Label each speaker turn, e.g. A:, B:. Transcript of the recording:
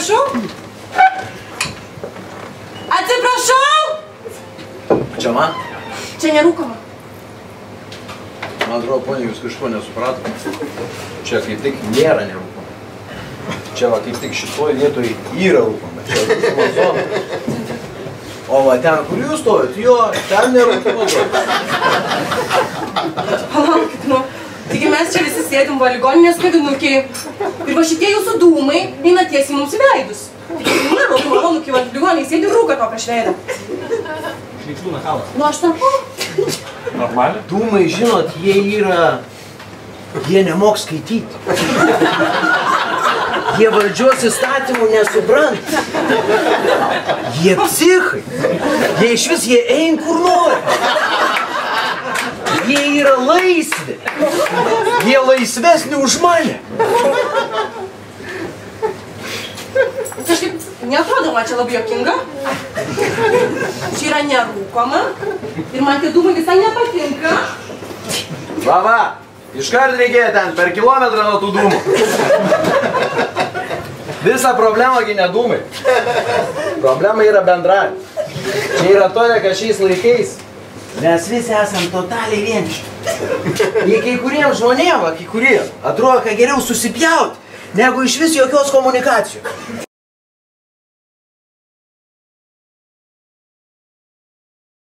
A: Atsiprašau? Atsiprašau!
B: Čia man?
A: Čia nerūkoma.
B: Man atrodo, ponia, jūs kažko nesupratote. Čia kaip tik nėra nerūkoma. Čia va kaip tik šitoj vietoj yra rūkoma. Čia rūkoma zona. O va ten, kur jūs stovit, jo, ten nerūkoma zona.
A: Palaukit, nu. Taigi mes čia visi sėdim va ligoninės kavinukiai. Ir va šitie jūsų dūmai eina tiesiai mums į veidus. Nėra labai malonu, kai va ligoniai sėdi rūka to prieš veidą.
C: Šliklūna kalas.
A: Nu aš tampu.
C: Normaliai?
B: Dūmai, žinot, jie yra... Jie nemok skaityti. Jie valdžios įstatymų nesupranta. Jie psichai. Jie iš vis, jie ein kur nori. Jie yra laisvi. Jie laisvesni už mane.
A: Kažkaip neatrodo man čia labai jokinga. Čia yra nerūkoma. Ir man tie dūmai visai nepatinka.
B: Va. Iškart reikėjo ten per kilometrą nuo tų dūmų. Visa problema gi ne dūmai. Problema yra bendra. Čia yra toje, kad šiais laikais mes visi esam totaliai vieniši. Jie kai kuriems žmonėms, kai kurie, atrodo, kad geriau susipjauti, negu iš vis jokios komunikacijos.